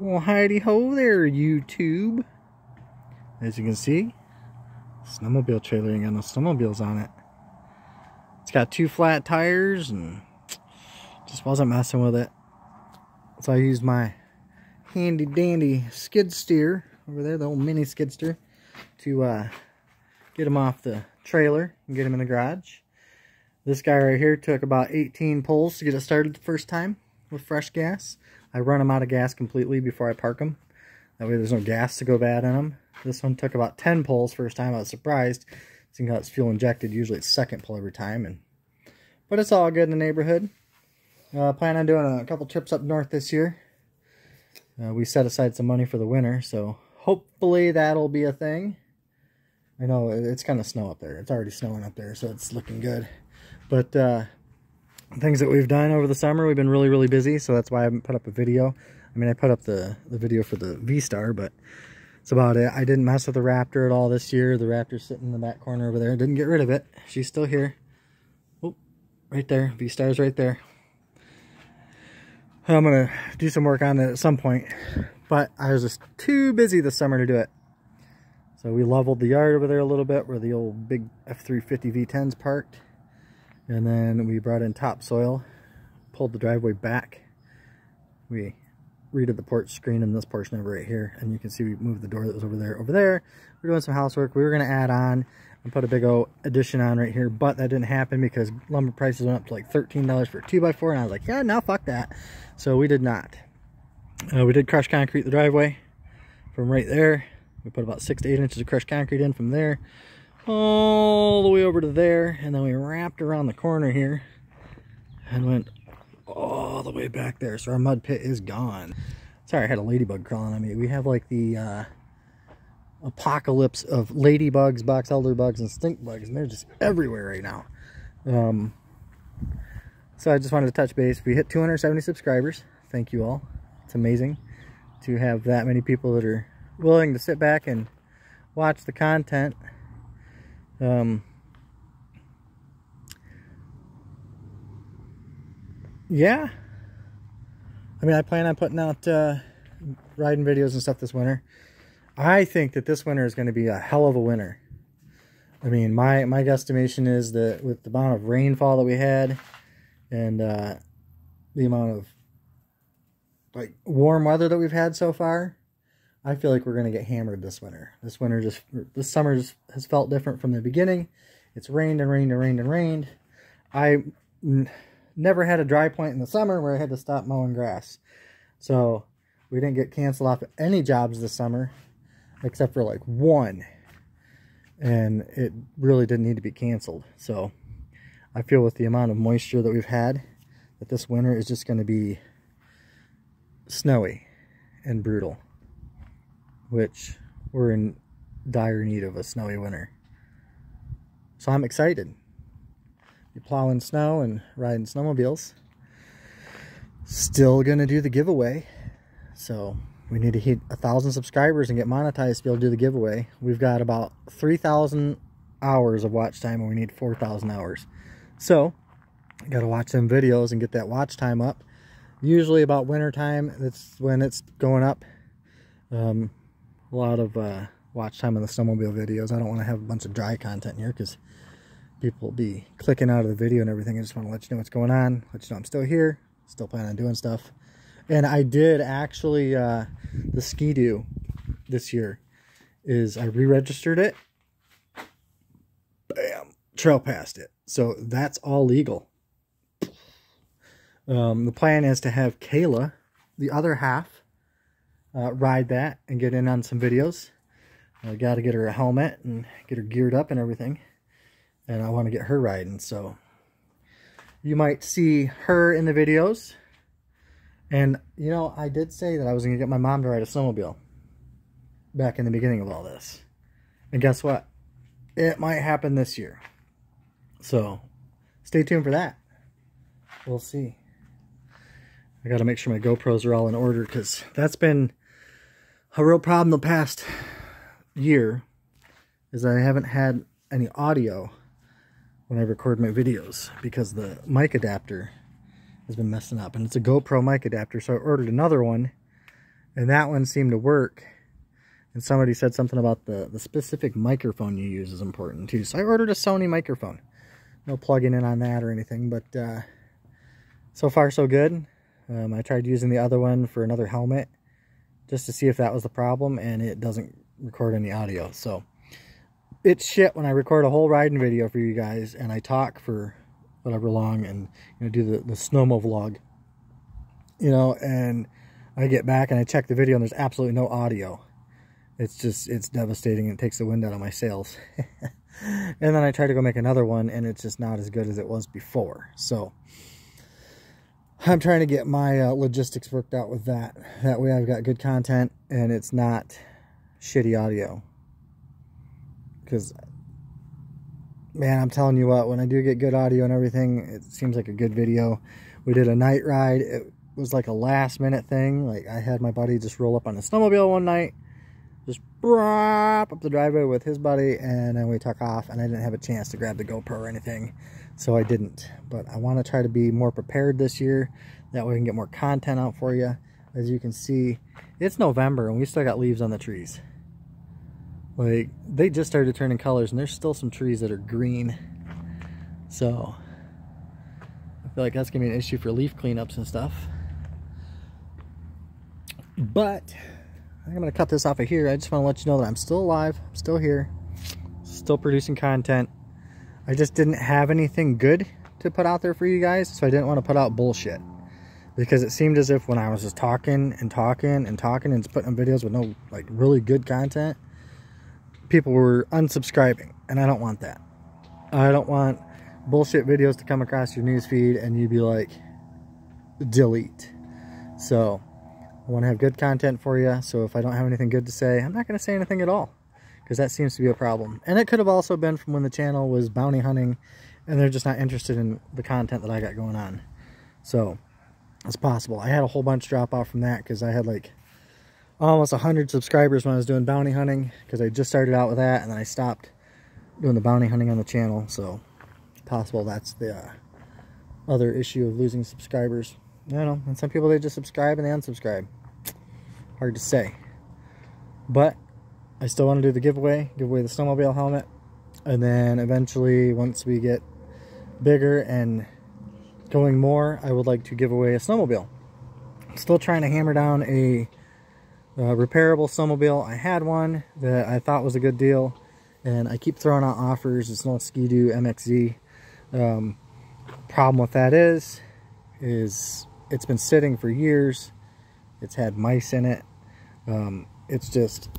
Well, hidey ho there, YouTube. As you can see, snowmobile trailer ain't got no snowmobiles on it. It's got two flat tires and just wasn't messing with it. So I used my handy dandy skid steer over there, the old mini skid steer, to uh, get him off the trailer and get him in the garage. This guy right here took about 18 pulls to get it started the first time with fresh gas. I run them out of gas completely before I park them. That way there's no gas to go bad in them. This one took about 10 pulls first time. I was surprised. Seeing how it's fuel injected, usually it's second pull every time. and But it's all good in the neighborhood. Uh, plan on doing a couple trips up north this year. Uh, we set aside some money for the winter, so hopefully that'll be a thing. I know it's kind of snow up there. It's already snowing up there, so it's looking good. But uh, things that we've done over the summer. We've been really, really busy, so that's why I haven't put up a video. I mean, I put up the, the video for the V-Star, but it's about it. I didn't mess with the Raptor at all this year. The Raptor's sitting in the back corner over there. Didn't get rid of it. She's still here. Oh, right there. V-Star's right there. I'm going to do some work on it at some point, but I was just too busy this summer to do it. So we leveled the yard over there a little bit where the old big F350 V10's parked. And then we brought in topsoil, pulled the driveway back. We redid the porch screen in this portion over right here. And you can see we moved the door that was over there over there. We're doing some housework. We were going to add on and put a big old addition on right here. But that didn't happen because lumber prices went up to like $13 for a 2x4. And I was like, yeah, no, fuck that. So we did not. Uh, we did crush concrete the driveway from right there. We put about six to eight inches of crushed concrete in from there all the way over to there and then we wrapped around the corner here and went all the way back there so our mud pit is gone. Sorry i had a ladybug crawling on me. We have like the uh, apocalypse of ladybugs box elder bugs and stink bugs and they're just everywhere right now. Um, so i just wanted to touch base. We hit 270 subscribers. Thank you all. It's amazing to have that many people that are willing to sit back and watch the content um, yeah. I mean, I plan on putting out uh, riding videos and stuff this winter. I think that this winter is going to be a hell of a winter. I mean, my, my guesstimation is that with the amount of rainfall that we had and uh, the amount of like warm weather that we've had so far, I feel like we're going to get hammered this winter. This winter just, this summer just has felt different from the beginning. It's rained and rained and rained and rained. I never had a dry point in the summer where I had to stop mowing grass. So we didn't get canceled off any jobs this summer except for like one. And it really didn't need to be canceled. So I feel with the amount of moisture that we've had that this winter is just going to be snowy and brutal which we're in dire need of a snowy winter. So I'm excited. Be plowing snow and riding snowmobiles. Still gonna do the giveaway. So we need to hit a thousand subscribers and get monetized to be able to do the giveaway. We've got about 3,000 hours of watch time and we need 4,000 hours. So got to watch them videos and get that watch time up. Usually about winter time, that's when it's going up. Um, a lot of uh, watch time on the snowmobile videos. I don't want to have a bunch of dry content here because people will be clicking out of the video and everything. I just want to let you know what's going on, let you know I'm still here, still planning on doing stuff. And I did actually, uh, the Ski-Doo this year is I re-registered it. Bam, trail passed it. So that's all legal. Um, the plan is to have Kayla, the other half, uh, ride that and get in on some videos. I got to get her a helmet and get her geared up and everything. And I want to get her riding. So you might see her in the videos. And, you know, I did say that I was going to get my mom to ride a snowmobile back in the beginning of all this. And guess what? It might happen this year. So stay tuned for that. We'll see. I got to make sure my GoPros are all in order because that's been a real problem the past year is I haven't had any audio when I record my videos because the mic adapter has been messing up and it's a GoPro mic adapter so I ordered another one and that one seemed to work. And somebody said something about the, the specific microphone you use is important too. So I ordered a Sony microphone. No plugging in on that or anything, but uh, so far so good. Um, I tried using the other one for another helmet just to see if that was the problem, and it doesn't record any audio. So it's shit when I record a whole riding video for you guys and I talk for whatever long and you know do the, the snowmo vlog. You know, and I get back and I check the video and there's absolutely no audio. It's just, it's devastating. It takes the wind out of my sails. and then I try to go make another one and it's just not as good as it was before. So I'm trying to get my uh, logistics worked out with that. That way I've got good content and it's not shitty audio. Because, man, I'm telling you what, when I do get good audio and everything, it seems like a good video. We did a night ride. It was like a last minute thing. Like I had my buddy just roll up on the snowmobile one night. Just up the driveway with his buddy and then we took off and I didn't have a chance to grab the GoPro or anything. So I didn't. But I want to try to be more prepared this year. That way we can get more content out for you. As you can see, it's November and we still got leaves on the trees. Like, they just started turning colors and there's still some trees that are green. So, I feel like that's going to be an issue for leaf cleanups and stuff. But, I'm going to cut this off of here. I just want to let you know that I'm still alive. I'm still here. Still producing content. I just didn't have anything good to put out there for you guys. So I didn't want to put out bullshit. Because it seemed as if when I was just talking and talking and talking and putting videos with no like really good content people were unsubscribing, and I don't want that. I don't want bullshit videos to come across your newsfeed and you be like, delete. So, I want to have good content for you. So, if I don't have anything good to say, I'm not going to say anything at all because that seems to be a problem. And it could have also been from when the channel was bounty hunting and they're just not interested in the content that I got going on. So, it's possible. I had a whole bunch drop off from that because I had like almost 100 subscribers when I was doing bounty hunting because I just started out with that and then I stopped doing the bounty hunting on the channel so possible that's the uh, other issue of losing subscribers I don't know and some people they just subscribe and they unsubscribe hard to say but I still want to do the giveaway give away the snowmobile helmet and then eventually once we get bigger and going more I would like to give away a snowmobile still trying to hammer down a uh, repairable snowmobile. I had one that I thought was a good deal, and I keep throwing out offers. It's an old Ski-Doo MXZ. Um, problem with that is, is it's been sitting for years. It's had mice in it. Um, it's just,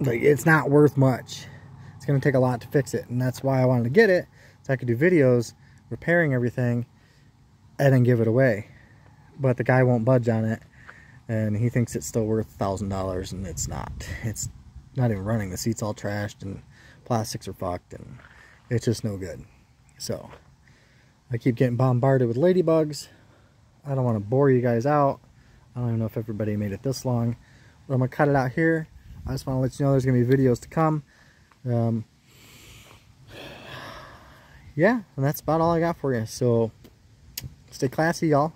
like, it's not worth much. It's going to take a lot to fix it, and that's why I wanted to get it, so I could do videos repairing everything and then give it away. But the guy won't budge on it and he thinks it's still worth thousand dollars and it's not. It's not even running. The seats all trashed and plastics are fucked and it's just no good. So I keep getting bombarded with ladybugs. I don't want to bore you guys out. I don't even know if everybody made it this long but I'm gonna cut it out here I just want to let you know there's gonna be videos to come. Um, yeah and that's about all I got for you. So stay classy y'all